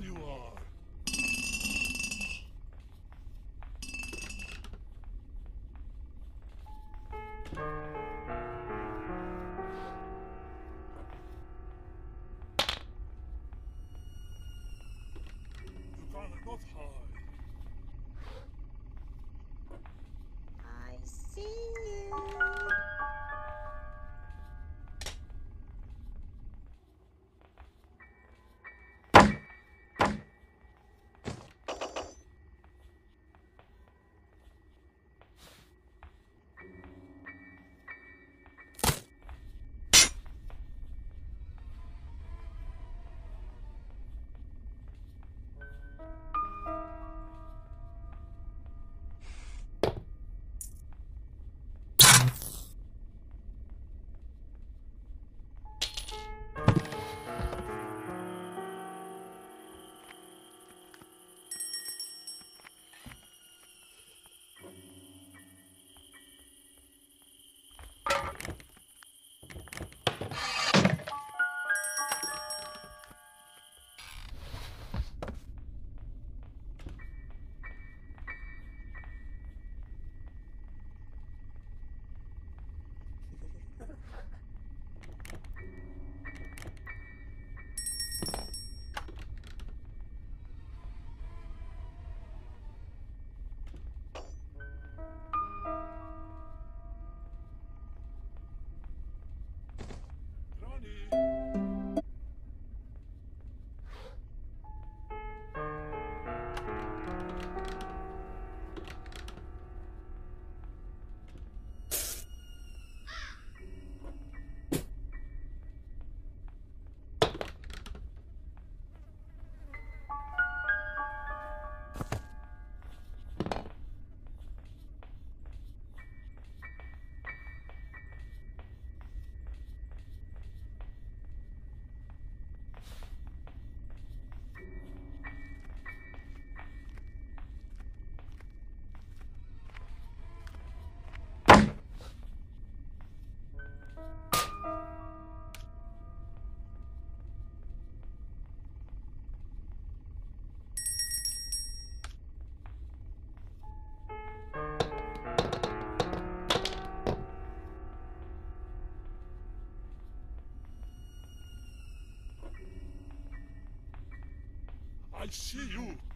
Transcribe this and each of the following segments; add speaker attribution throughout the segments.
Speaker 1: You are.
Speaker 2: I see you.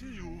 Speaker 1: See you.